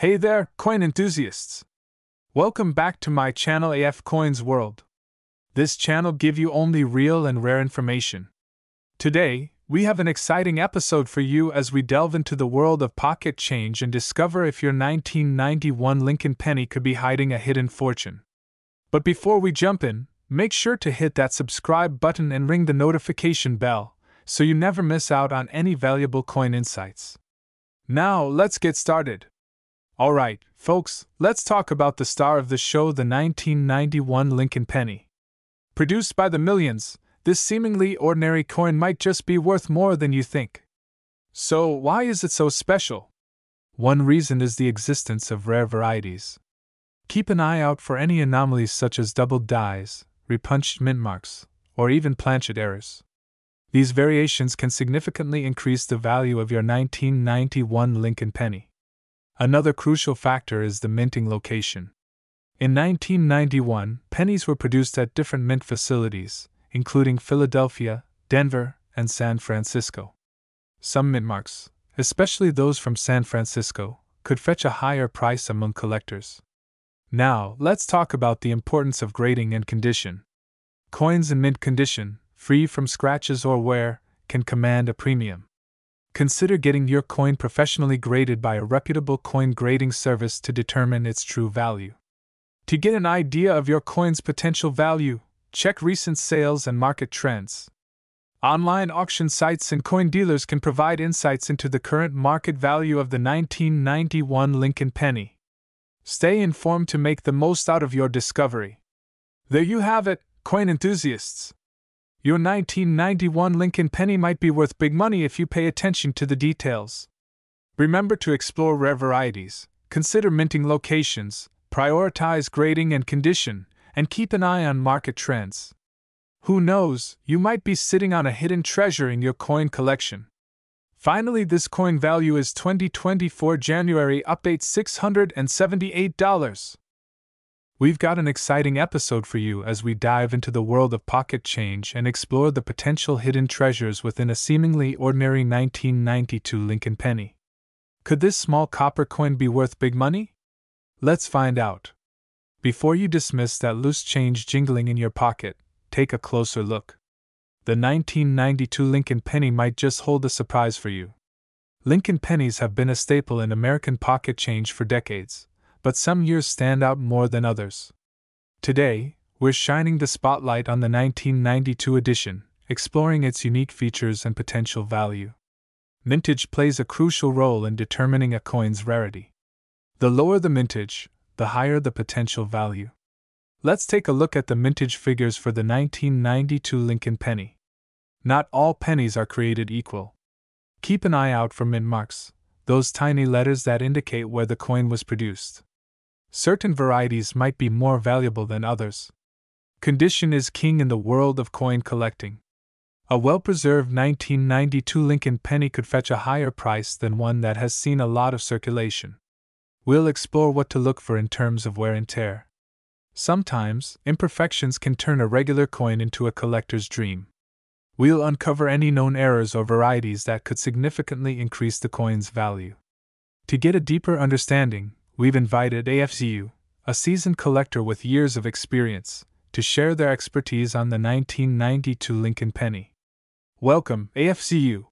Hey there, coin enthusiasts! Welcome back to my channel AF Coins World. This channel give you only real and rare information. Today, we have an exciting episode for you as we delve into the world of pocket change and discover if your 1991 Lincoln penny could be hiding a hidden fortune. But before we jump in, make sure to hit that subscribe button and ring the notification bell so you never miss out on any valuable coin insights. Now, let's get started. Alright, folks, let's talk about the star of the show, the 1991 Lincoln Penny. Produced by the millions, this seemingly ordinary coin might just be worth more than you think. So, why is it so special? One reason is the existence of rare varieties. Keep an eye out for any anomalies such as doubled dies, repunched mint marks, or even planchet errors. These variations can significantly increase the value of your 1991 Lincoln penny. Another crucial factor is the minting location. In 1991, pennies were produced at different mint facilities, including Philadelphia, Denver, and San Francisco. Some mint marks, especially those from San Francisco, could fetch a higher price among collectors. Now, let's talk about the importance of grading and condition. Coins in mint condition, free from scratches or wear, can command a premium. Consider getting your coin professionally graded by a reputable coin grading service to determine its true value. To get an idea of your coin's potential value, check recent sales and market trends. Online auction sites and coin dealers can provide insights into the current market value of the 1991 Lincoln penny. Stay informed to make the most out of your discovery. There you have it, coin enthusiasts. Your 1991 Lincoln penny might be worth big money if you pay attention to the details. Remember to explore rare varieties, consider minting locations, prioritize grading and condition, and keep an eye on market trends. Who knows, you might be sitting on a hidden treasure in your coin collection. Finally, this coin value is 2024 January update $678. We've got an exciting episode for you as we dive into the world of pocket change and explore the potential hidden treasures within a seemingly ordinary 1992 Lincoln penny. Could this small copper coin be worth big money? Let's find out. Before you dismiss that loose change jingling in your pocket, take a closer look. The 1992 Lincoln penny might just hold a surprise for you. Lincoln pennies have been a staple in American pocket change for decades but some years stand out more than others. Today, we're shining the spotlight on the 1992 edition, exploring its unique features and potential value. Mintage plays a crucial role in determining a coin's rarity. The lower the mintage, the higher the potential value. Let's take a look at the mintage figures for the 1992 Lincoln penny. Not all pennies are created equal. Keep an eye out for mint marks, those tiny letters that indicate where the coin was produced. Certain varieties might be more valuable than others. Condition is king in the world of coin collecting. A well preserved 1992 Lincoln penny could fetch a higher price than one that has seen a lot of circulation. We'll explore what to look for in terms of wear and tear. Sometimes, imperfections can turn a regular coin into a collector's dream. We'll uncover any known errors or varieties that could significantly increase the coin's value. To get a deeper understanding, we've invited AFCU, a seasoned collector with years of experience, to share their expertise on the 1992 Lincoln Penny. Welcome, AFCU.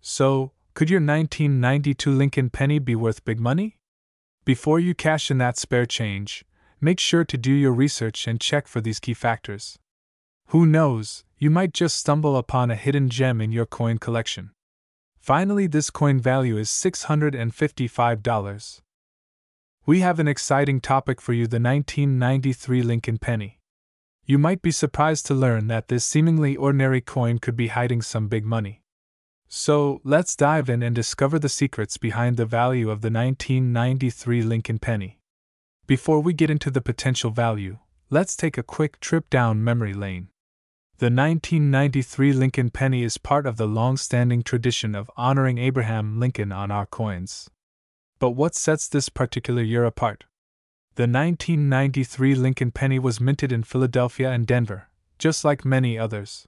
So, could your 1992 Lincoln Penny be worth big money? Before you cash in that spare change, make sure to do your research and check for these key factors. Who knows, you might just stumble upon a hidden gem in your coin collection. Finally, this coin value is $655. We have an exciting topic for you the 1993 Lincoln Penny. You might be surprised to learn that this seemingly ordinary coin could be hiding some big money. So, let's dive in and discover the secrets behind the value of the 1993 Lincoln Penny. Before we get into the potential value, let's take a quick trip down memory lane. The 1993 Lincoln Penny is part of the long standing tradition of honoring Abraham Lincoln on our coins. But what sets this particular year apart? The 1993 Lincoln penny was minted in Philadelphia and Denver, just like many others.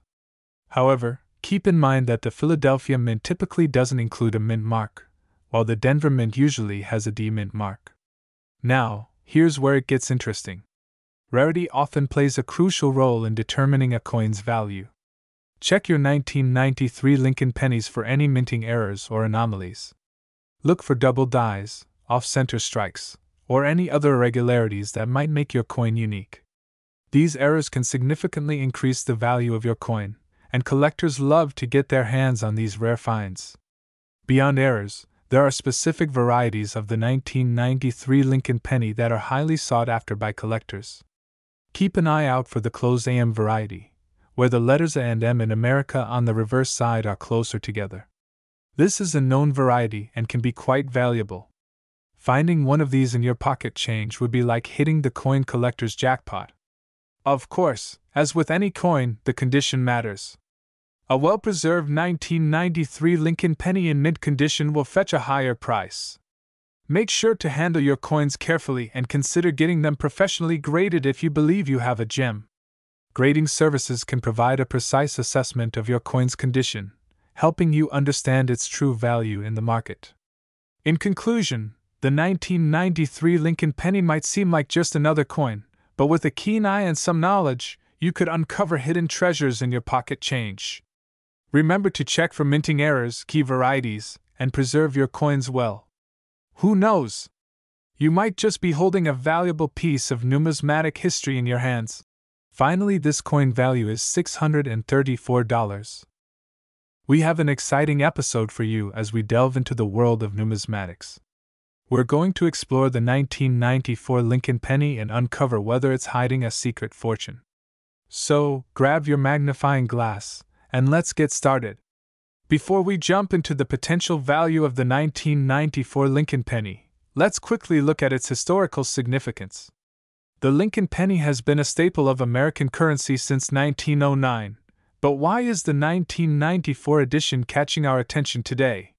However, keep in mind that the Philadelphia mint typically doesn't include a mint mark, while the Denver Mint usually has a D Mint mark. Now, here's where it gets interesting. Rarity often plays a crucial role in determining a coin's value. Check your 1993 Lincoln pennies for any minting errors or anomalies. Look for double dies, off center strikes, or any other irregularities that might make your coin unique. These errors can significantly increase the value of your coin, and collectors love to get their hands on these rare finds. Beyond errors, there are specific varieties of the 1993 Lincoln penny that are highly sought after by collectors. Keep an eye out for the closed AM variety, where the letters A and M in America on the reverse side are closer together. This is a known variety and can be quite valuable. Finding one of these in your pocket change would be like hitting the coin collector's jackpot. Of course, as with any coin, the condition matters. A well preserved 1993 Lincoln penny in mint condition will fetch a higher price. Make sure to handle your coins carefully and consider getting them professionally graded if you believe you have a gem. Grading services can provide a precise assessment of your coin's condition, helping you understand its true value in the market. In conclusion, the 1993 Lincoln penny might seem like just another coin, but with a keen eye and some knowledge, you could uncover hidden treasures in your pocket change. Remember to check for minting errors, key varieties, and preserve your coins well. Who knows? You might just be holding a valuable piece of numismatic history in your hands. Finally, this coin value is $634. We have an exciting episode for you as we delve into the world of numismatics. We're going to explore the 1994 Lincoln penny and uncover whether it's hiding a secret fortune. So, grab your magnifying glass, and let's get started. Before we jump into the potential value of the 1994 Lincoln penny, let's quickly look at its historical significance. The Lincoln penny has been a staple of American currency since 1909, but why is the 1994 edition catching our attention today?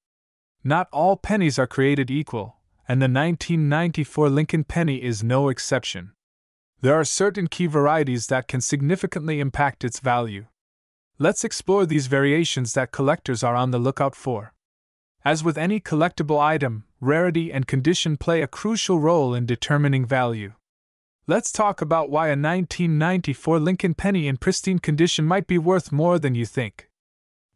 Not all pennies are created equal, and the 1994 Lincoln penny is no exception. There are certain key varieties that can significantly impact its value. Let's explore these variations that collectors are on the lookout for. As with any collectible item, rarity and condition play a crucial role in determining value. Let's talk about why a 1994 Lincoln penny in pristine condition might be worth more than you think.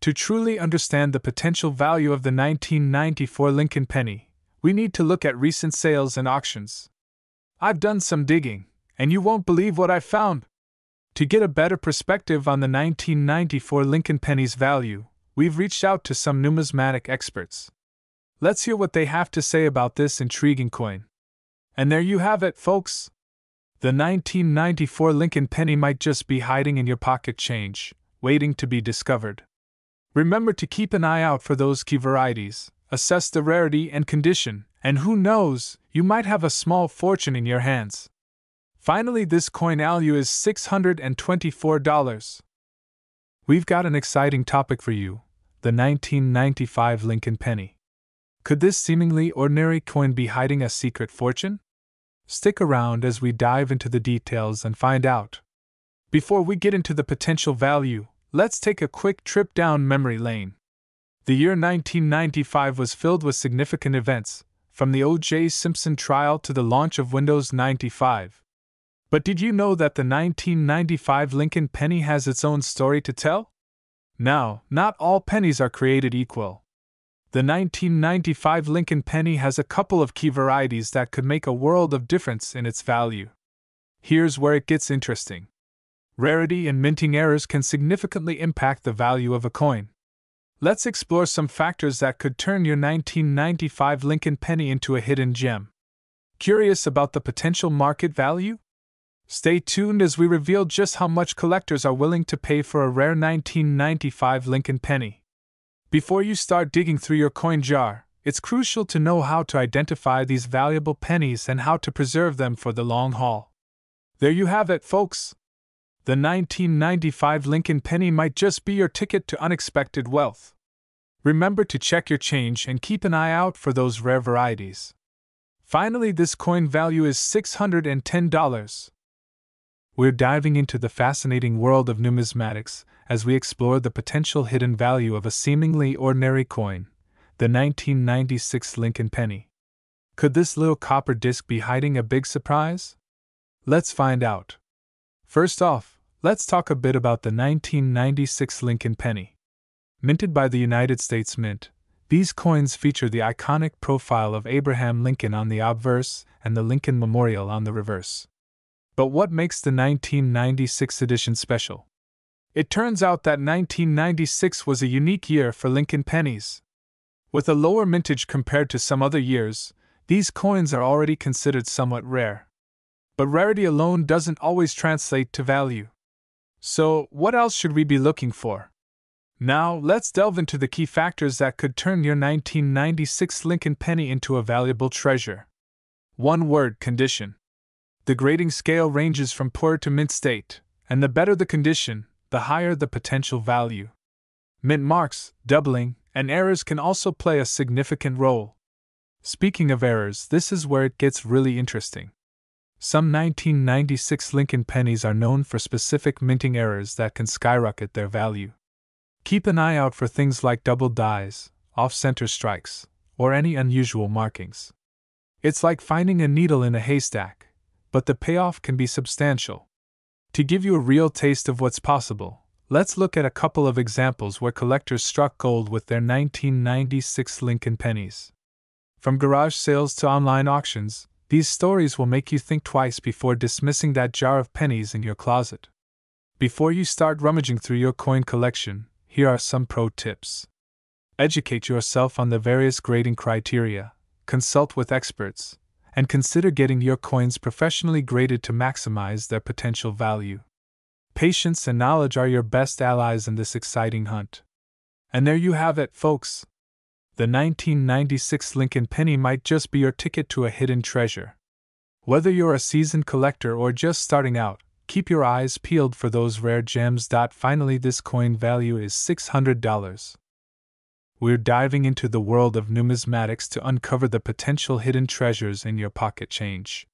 To truly understand the potential value of the 1994 Lincoln penny, we need to look at recent sales and auctions. I've done some digging, and you won't believe what I found. To get a better perspective on the 1994 Lincoln penny's value, we've reached out to some numismatic experts. Let's hear what they have to say about this intriguing coin. And there you have it, folks. The 1994 Lincoln penny might just be hiding in your pocket change, waiting to be discovered. Remember to keep an eye out for those key varieties, assess the rarity and condition, and who knows, you might have a small fortune in your hands. Finally, this coin value is $624. We've got an exciting topic for you the 1995 Lincoln Penny. Could this seemingly ordinary coin be hiding a secret fortune? Stick around as we dive into the details and find out. Before we get into the potential value, let's take a quick trip down memory lane. The year 1995 was filled with significant events, from the O.J. Simpson trial to the launch of Windows 95. But did you know that the 1995 Lincoln penny has its own story to tell? Now, not all pennies are created equal. The 1995 Lincoln penny has a couple of key varieties that could make a world of difference in its value. Here's where it gets interesting. Rarity and minting errors can significantly impact the value of a coin. Let's explore some factors that could turn your 1995 Lincoln penny into a hidden gem. Curious about the potential market value? Stay tuned as we reveal just how much collectors are willing to pay for a rare 1995 Lincoln penny. Before you start digging through your coin jar, it's crucial to know how to identify these valuable pennies and how to preserve them for the long haul. There you have it, folks. The 1995 Lincoln penny might just be your ticket to unexpected wealth. Remember to check your change and keep an eye out for those rare varieties. Finally, this coin value is $610. We're diving into the fascinating world of numismatics as we explore the potential hidden value of a seemingly ordinary coin, the 1996 Lincoln Penny. Could this little copper disc be hiding a big surprise? Let's find out. First off, let's talk a bit about the 1996 Lincoln Penny. Minted by the United States Mint, these coins feature the iconic profile of Abraham Lincoln on the obverse and the Lincoln Memorial on the reverse. But what makes the 1996 edition special? It turns out that 1996 was a unique year for Lincoln pennies. With a lower mintage compared to some other years, these coins are already considered somewhat rare. But rarity alone doesn't always translate to value. So, what else should we be looking for? Now, let's delve into the key factors that could turn your 1996 Lincoln penny into a valuable treasure. One word condition. The grading scale ranges from poor to mint state, and the better the condition, the higher the potential value. Mint marks, doubling, and errors can also play a significant role. Speaking of errors, this is where it gets really interesting. Some 1996 Lincoln pennies are known for specific minting errors that can skyrocket their value. Keep an eye out for things like double dies, off center strikes, or any unusual markings. It's like finding a needle in a haystack, but the payoff can be substantial. To give you a real taste of what's possible, let's look at a couple of examples where collectors struck gold with their 1996 Lincoln pennies. From garage sales to online auctions, these stories will make you think twice before dismissing that jar of pennies in your closet. Before you start rummaging through your coin collection, here are some pro tips. Educate yourself on the various grading criteria, consult with experts, and consider getting your coins professionally graded to maximize their potential value. Patience and knowledge are your best allies in this exciting hunt. And there you have it, folks. The 1996 Lincoln Penny might just be your ticket to a hidden treasure. Whether you're a seasoned collector or just starting out, keep your eyes peeled for those rare gems. Finally, this coin value is $600 we're diving into the world of numismatics to uncover the potential hidden treasures in your pocket change.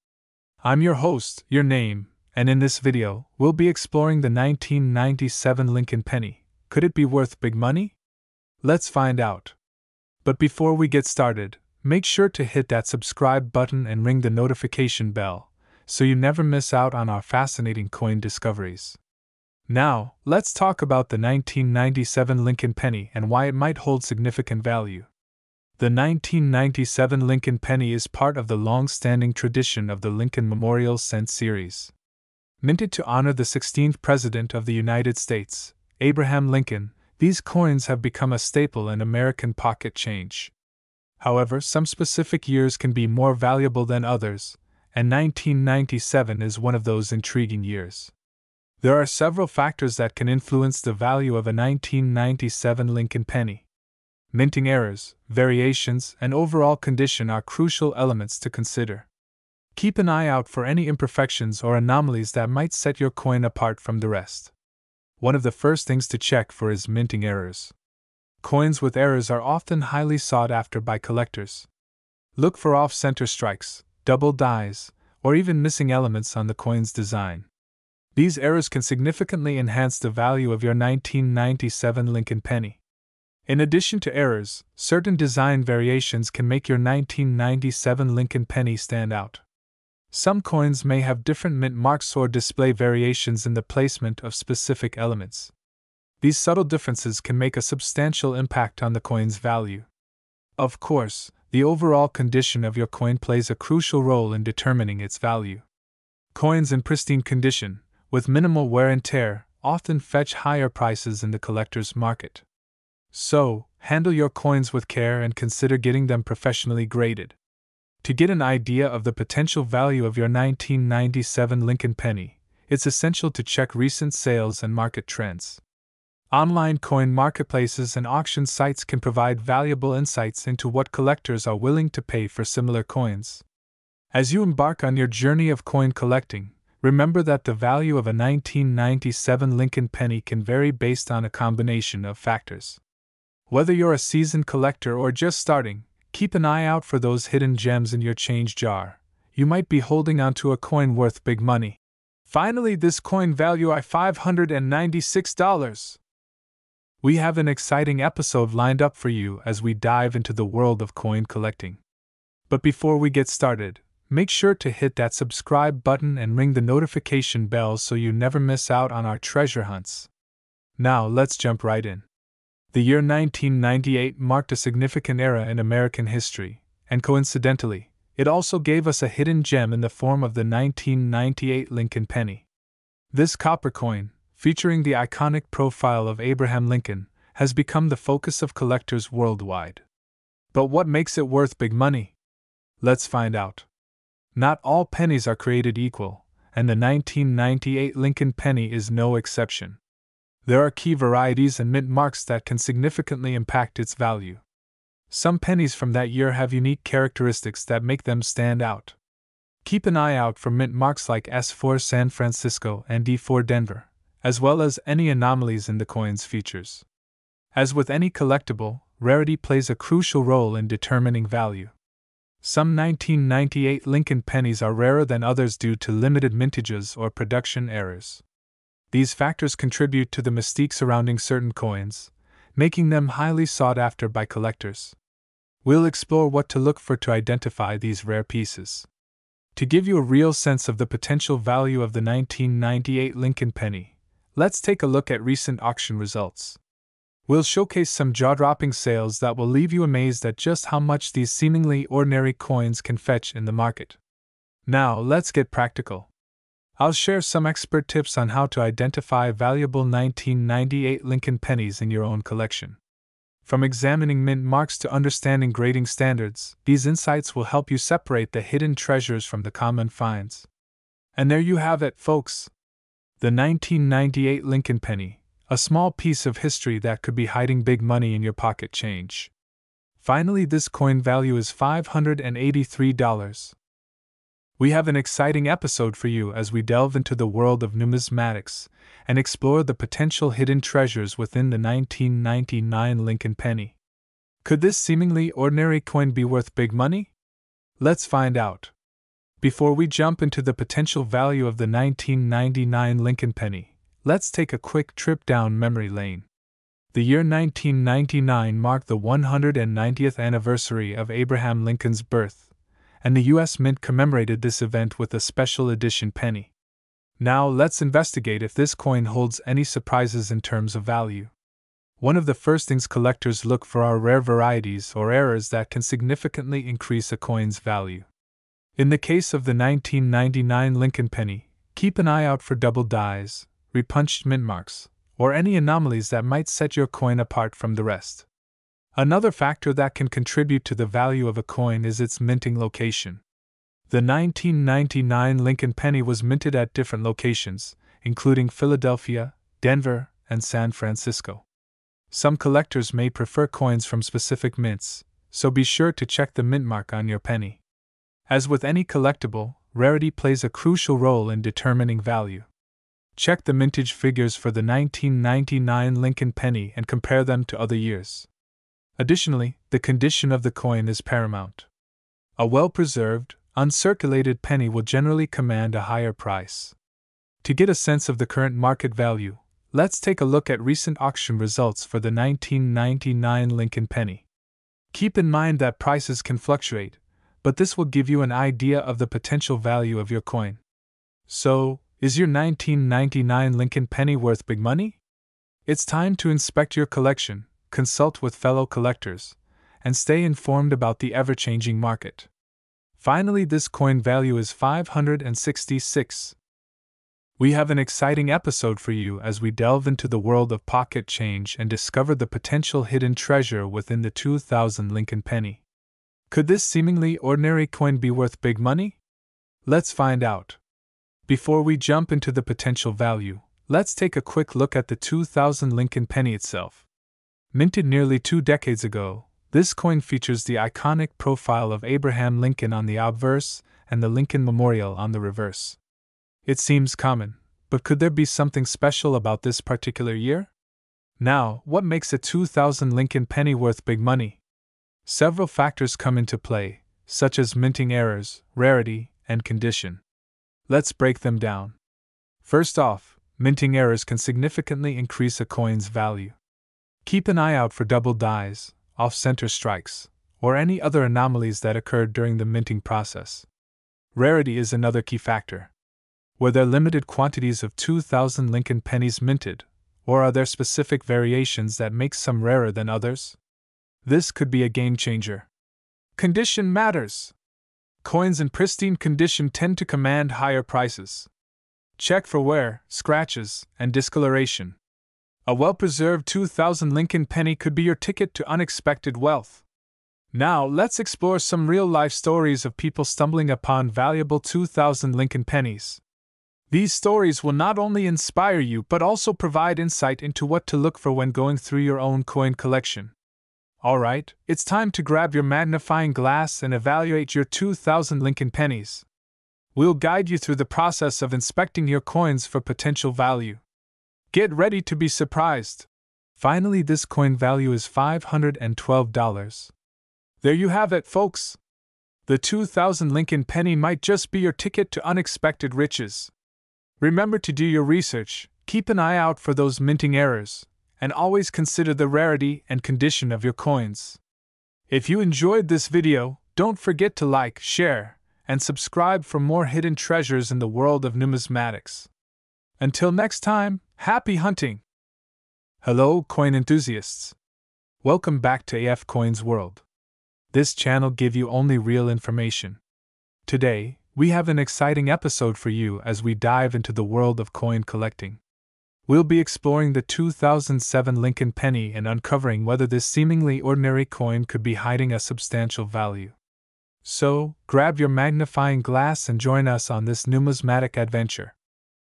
I'm your host, your name, and in this video, we'll be exploring the 1997 Lincoln Penny. Could it be worth big money? Let's find out. But before we get started, make sure to hit that subscribe button and ring the notification bell so you never miss out on our fascinating coin discoveries. Now, let's talk about the 1997 Lincoln Penny and why it might hold significant value. The 1997 Lincoln Penny is part of the long standing tradition of the Lincoln Memorial Cent series. Minted to honor the 16th President of the United States, Abraham Lincoln, these coins have become a staple in American pocket change. However, some specific years can be more valuable than others, and 1997 is one of those intriguing years. There are several factors that can influence the value of a 1997 Lincoln penny. Minting errors, variations, and overall condition are crucial elements to consider. Keep an eye out for any imperfections or anomalies that might set your coin apart from the rest. One of the first things to check for is minting errors. Coins with errors are often highly sought after by collectors. Look for off center strikes, double dies, or even missing elements on the coin's design. These errors can significantly enhance the value of your 1997 Lincoln penny. In addition to errors, certain design variations can make your 1997 Lincoln penny stand out. Some coins may have different mint marks or display variations in the placement of specific elements. These subtle differences can make a substantial impact on the coin's value. Of course, the overall condition of your coin plays a crucial role in determining its value. Coins in pristine condition, with minimal wear and tear, often fetch higher prices in the collector's market. So, handle your coins with care and consider getting them professionally graded. To get an idea of the potential value of your 1997 Lincoln Penny, it's essential to check recent sales and market trends. Online coin marketplaces and auction sites can provide valuable insights into what collectors are willing to pay for similar coins. As you embark on your journey of coin collecting, Remember that the value of a 1997 Lincoln penny can vary based on a combination of factors. Whether you're a seasoned collector or just starting, keep an eye out for those hidden gems in your change jar. You might be holding onto a coin worth big money. Finally, this coin value I $596. We have an exciting episode lined up for you as we dive into the world of coin collecting. But before we get started, make sure to hit that subscribe button and ring the notification bell so you never miss out on our treasure hunts. Now, let's jump right in. The year 1998 marked a significant era in American history, and coincidentally, it also gave us a hidden gem in the form of the 1998 Lincoln penny. This copper coin, featuring the iconic profile of Abraham Lincoln, has become the focus of collectors worldwide. But what makes it worth big money? Let's find out. Not all pennies are created equal, and the 1998 Lincoln penny is no exception. There are key varieties and mint marks that can significantly impact its value. Some pennies from that year have unique characteristics that make them stand out. Keep an eye out for mint marks like S4 San Francisco and D4 Denver, as well as any anomalies in the coin's features. As with any collectible, rarity plays a crucial role in determining value. Some 1998 Lincoln pennies are rarer than others due to limited mintages or production errors. These factors contribute to the mystique surrounding certain coins, making them highly sought after by collectors. We'll explore what to look for to identify these rare pieces. To give you a real sense of the potential value of the 1998 Lincoln penny, let's take a look at recent auction results. We'll showcase some jaw dropping sales that will leave you amazed at just how much these seemingly ordinary coins can fetch in the market. Now, let's get practical. I'll share some expert tips on how to identify valuable 1998 Lincoln pennies in your own collection. From examining mint marks to understanding grading standards, these insights will help you separate the hidden treasures from the common finds. And there you have it, folks. The 1998 Lincoln penny, a small piece of history that could be hiding big money in your pocket change. Finally, this coin value is $583. We have an exciting episode for you as we delve into the world of numismatics and explore the potential hidden treasures within the 1999 Lincoln penny. Could this seemingly ordinary coin be worth big money? Let's find out. Before we jump into the potential value of the 1999 Lincoln penny, let's take a quick trip down memory lane. The year 1999 marked the 190th anniversary of Abraham Lincoln's birth and the US Mint commemorated this event with a special edition penny. Now let's investigate if this coin holds any surprises in terms of value. One of the first things collectors look for are rare varieties or errors that can significantly increase a coin's value. In the case of the 1999 Lincoln penny, keep an eye out for double dies, repunched mint marks, or any anomalies that might set your coin apart from the rest. Another factor that can contribute to the value of a coin is its minting location. The 1999 Lincoln penny was minted at different locations, including Philadelphia, Denver, and San Francisco. Some collectors may prefer coins from specific mints, so be sure to check the mint mark on your penny. As with any collectible, rarity plays a crucial role in determining value. Check the mintage figures for the 1999 Lincoln penny and compare them to other years. Additionally, the condition of the coin is paramount. A well preserved, uncirculated penny will generally command a higher price. To get a sense of the current market value, let's take a look at recent auction results for the 1999 Lincoln penny. Keep in mind that prices can fluctuate, but this will give you an idea of the potential value of your coin. So, is your 1999 Lincoln penny worth big money? It's time to inspect your collection consult with fellow collectors, and stay informed about the ever changing market. Finally, this coin value is 566. We have an exciting episode for you as we delve into the world of pocket change and discover the potential hidden treasure within the 2000 Lincoln penny. Could this seemingly ordinary coin be worth big money? Let's find out. Before we jump into the potential value, let's take a quick look at the 2000 Lincoln penny itself. Minted nearly two decades ago, this coin features the iconic profile of Abraham Lincoln on the obverse and the Lincoln Memorial on the reverse. It seems common, but could there be something special about this particular year? Now, what makes a 2000 Lincoln penny worth big money? Several factors come into play, such as minting errors, rarity, and condition. Let's break them down. First off, minting errors can significantly increase a coin's value. Keep an eye out for double dies, off center strikes, or any other anomalies that occurred during the minting process. Rarity is another key factor. Were there limited quantities of 2,000 Lincoln pennies minted, or are there specific variations that make some rarer than others? This could be a game changer. Condition matters. Coins in pristine condition tend to command higher prices. Check for wear, scratches, and discoloration. A well preserved 2000 Lincoln penny could be your ticket to unexpected wealth. Now, let's explore some real life stories of people stumbling upon valuable 2000 Lincoln pennies. These stories will not only inspire you but also provide insight into what to look for when going through your own coin collection. Alright, it's time to grab your magnifying glass and evaluate your 2000 Lincoln pennies. We'll guide you through the process of inspecting your coins for potential value. Get ready to be surprised. Finally, this coin value is $512. There you have it, folks. The 2000 Lincoln penny might just be your ticket to unexpected riches. Remember to do your research, keep an eye out for those minting errors, and always consider the rarity and condition of your coins. If you enjoyed this video, don't forget to like, share, and subscribe for more hidden treasures in the world of numismatics. Until next time, happy hunting! Hello, coin enthusiasts! Welcome back to AF Coins World. This channel give you only real information. Today, we have an exciting episode for you as we dive into the world of coin collecting. We'll be exploring the 2007 Lincoln penny and uncovering whether this seemingly ordinary coin could be hiding a substantial value. So, grab your magnifying glass and join us on this numismatic adventure.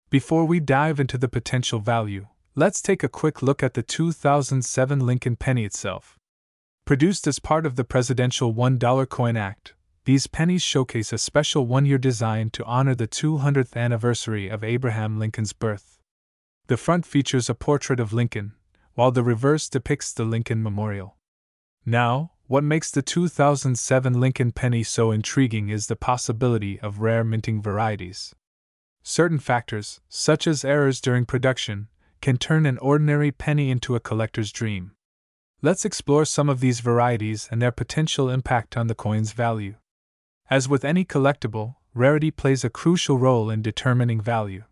Before we dive into the potential value, let's take a quick look at the 2007 Lincoln penny itself. Produced as part of the Presidential $1 Coin Act, these pennies showcase a special one year design to honor the 200th anniversary of Abraham Lincoln's birth. The front features a portrait of Lincoln, while the reverse depicts the Lincoln Memorial. Now, what makes the 2007 Lincoln penny so intriguing is the possibility of rare minting varieties. Certain factors, such as errors during production, can turn an ordinary penny into a collector's dream. Let's explore some of these varieties and their potential impact on the coin's value. As with any collectible, rarity plays a crucial role in determining value.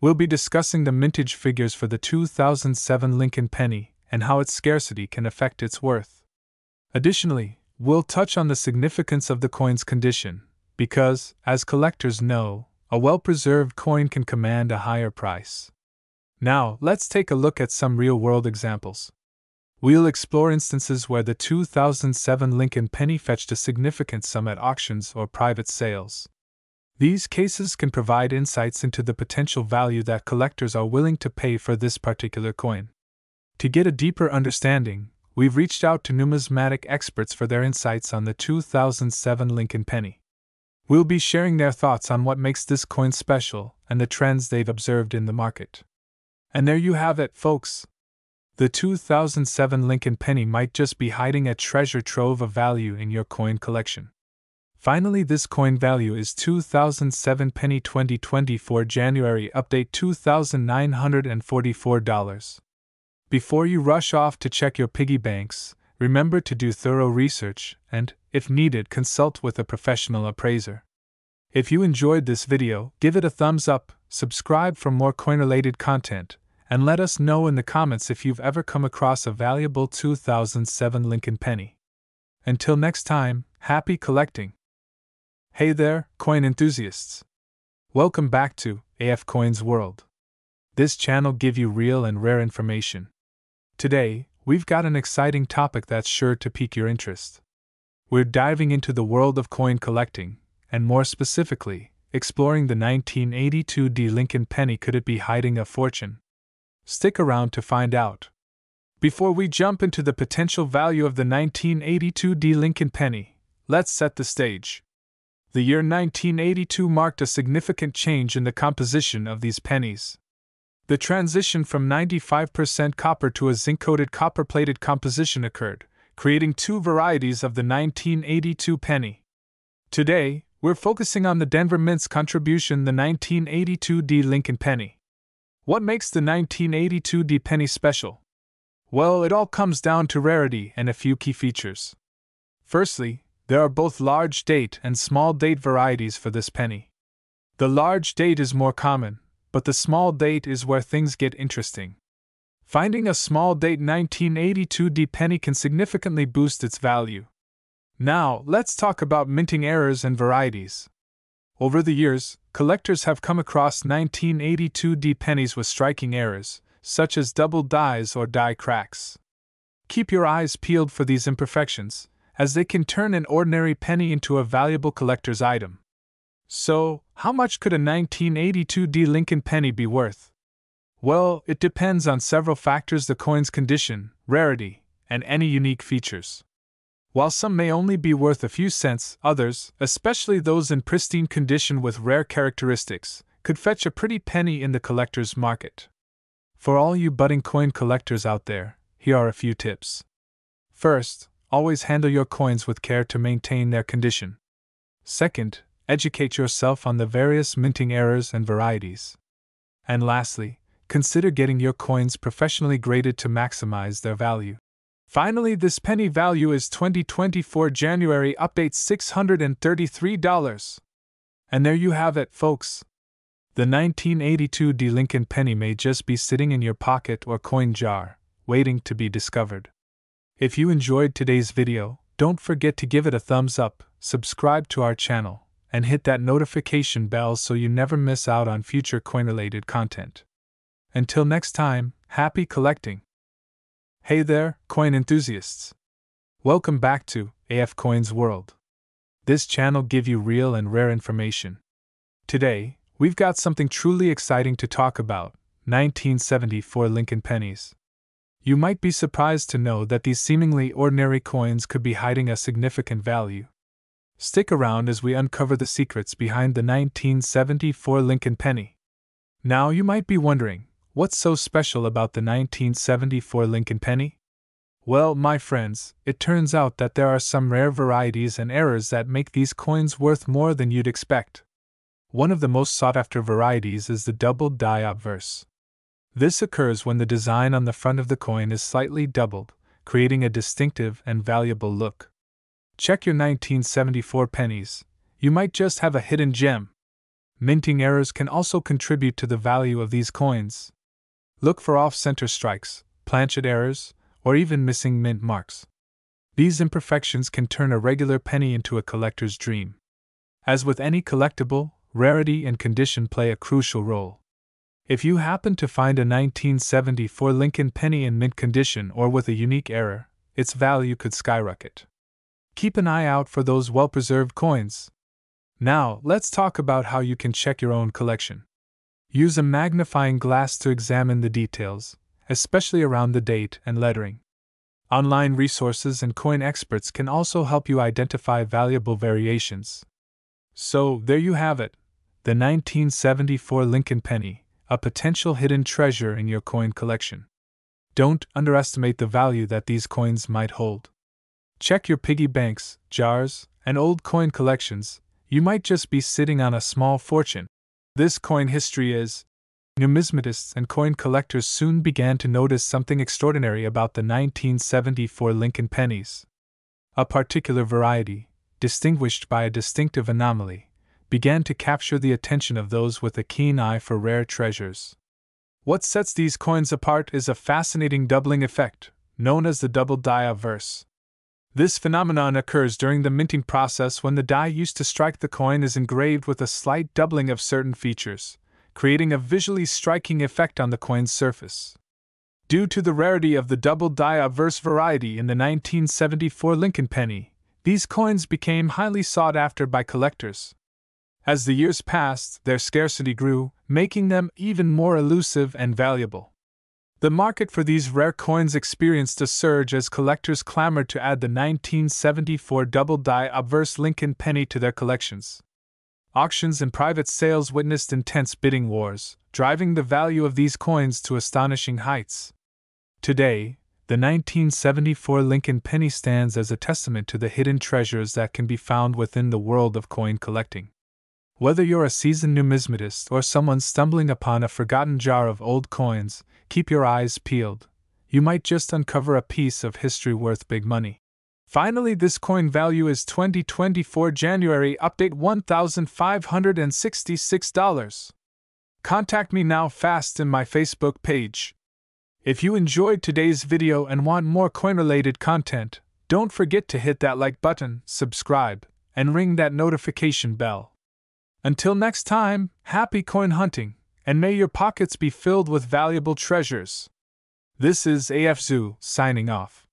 We'll be discussing the mintage figures for the 2007 Lincoln penny and how its scarcity can affect its worth. Additionally, we'll touch on the significance of the coin's condition, because, as collectors know, a well preserved coin can command a higher price. Now, let's take a look at some real world examples. We'll explore instances where the 2007 Lincoln penny fetched a significant sum at auctions or private sales. These cases can provide insights into the potential value that collectors are willing to pay for this particular coin. To get a deeper understanding, We've reached out to numismatic experts for their insights on the 2007 Lincoln penny. We'll be sharing their thoughts on what makes this coin special and the trends they've observed in the market. And there you have it, folks. The 2007 Lincoln penny might just be hiding a treasure trove of value in your coin collection. Finally, this coin value is 2007 penny 2024 January update $2,944. Before you rush off to check your piggy banks, remember to do thorough research and, if needed, consult with a professional appraiser. If you enjoyed this video, give it a thumbs up, subscribe for more coin related content, and let us know in the comments if you've ever come across a valuable 2007 Lincoln penny. Until next time, happy collecting! Hey there, coin enthusiasts! Welcome back to AF Coins World. This channel give you real and rare information. Today, we've got an exciting topic that's sure to pique your interest. We're diving into the world of coin collecting, and more specifically, exploring the 1982 D. Lincoln penny. Could it be hiding a fortune? Stick around to find out. Before we jump into the potential value of the 1982 D. Lincoln penny, let's set the stage. The year 1982 marked a significant change in the composition of these pennies. The transition from 95% copper to a zinc coated copper plated composition occurred, creating two varieties of the 1982 penny. Today, we're focusing on the Denver Mint's contribution, the 1982 D Lincoln penny. What makes the 1982 D penny special? Well, it all comes down to rarity and a few key features. Firstly, there are both large date and small date varieties for this penny. The large date is more common, but the small date is where things get interesting. Finding a small date 1982D penny can significantly boost its value. Now, let's talk about minting errors and varieties. Over the years, collectors have come across 1982D pennies with striking errors, such as double dies or die cracks. Keep your eyes peeled for these imperfections, as they can turn an ordinary penny into a valuable collector's item. So, how much could a 1982D Lincoln penny be worth? Well, it depends on several factors the coin's condition, rarity, and any unique features. While some may only be worth a few cents, others, especially those in pristine condition with rare characteristics, could fetch a pretty penny in the collector's market. For all you budding coin collectors out there, here are a few tips. First, always handle your coins with care to maintain their condition. Second, educate yourself on the various minting errors and varieties. And lastly, consider getting your coins professionally graded to maximize their value. Finally, this penny value is 2024 January update $633. And there you have it, folks. The 1982 D Lincoln penny may just be sitting in your pocket or coin jar, waiting to be discovered. If you enjoyed today's video, don't forget to give it a thumbs up, subscribe to our channel, and hit that notification bell so you never miss out on future coin related content. Until next time, happy collecting! Hey there, coin enthusiasts! Welcome back to AF Coins World. This channel give you real and rare information. Today, We've got something truly exciting to talk about 1974 Lincoln pennies. You might be surprised to know that these seemingly ordinary coins could be hiding a significant value. Stick around as we uncover the secrets behind the 1974 Lincoln penny. Now you might be wondering, what's so special about the 1974 Lincoln penny? Well, my friends, it turns out that there are some rare varieties and errors that make these coins worth more than you'd expect. One of the most sought after varieties is the double die obverse. This occurs when the design on the front of the coin is slightly doubled, creating a distinctive and valuable look. Check your 1974 pennies, you might just have a hidden gem. Minting errors can also contribute to the value of these coins. Look for off center strikes, planchet errors, or even missing mint marks. These imperfections can turn a regular penny into a collector's dream. As with any collectible, rarity and condition play a crucial role. If you happen to find a 1974 Lincoln penny in mint condition or with a unique error, its value could skyrocket. Keep an eye out for those well preserved coins. Now, let's talk about how you can check your own collection. Use a magnifying glass to examine the details, especially around the date and lettering. Online resources and coin experts can also help you identify valuable variations. So, there you have it the 1974 Lincoln penny, a potential hidden treasure in your coin collection. Don't underestimate the value that these coins might hold. Check your piggy banks, jars, and old coin collections, you might just be sitting on a small fortune. This coin history is. Numismatists and coin collectors soon began to notice something extraordinary about the 1974 Lincoln pennies. A particular variety, distinguished by a distinctive anomaly, began to capture the attention of those with a keen eye for rare treasures. What sets these coins apart is a fascinating doubling effect, known as the double die obverse. This phenomenon occurs during the minting process when the die used to strike the coin is engraved with a slight doubling of certain features, creating a visually striking effect on the coin's surface. Due to the rarity of the double die obverse variety in the 1974 Lincoln penny, these coins became highly sought after by collectors, as the years passed, their scarcity grew, making them even more elusive and valuable. The market for these rare coins experienced a surge as collectors clamored to add the 1974 double die obverse Lincoln penny to their collections. Auctions and private sales witnessed intense bidding wars, driving the value of these coins to astonishing heights. Today, the 1974 Lincoln penny stands as a testament to the hidden treasures that can be found within the world of coin collecting. Whether you're a seasoned numismatist or someone stumbling upon a forgotten jar of old coins, keep your eyes peeled, you might just uncover a piece of history worth big money. Finally, this coin value is 2024 January update $1,566. Contact me now fast in my Facebook page. If you enjoyed today's video and want more coin related content, don't forget to hit that like button, subscribe, and ring that notification bell. Until next time, happy coin hunting, and may your pockets be filled with valuable treasures. This is AF Zoo signing off.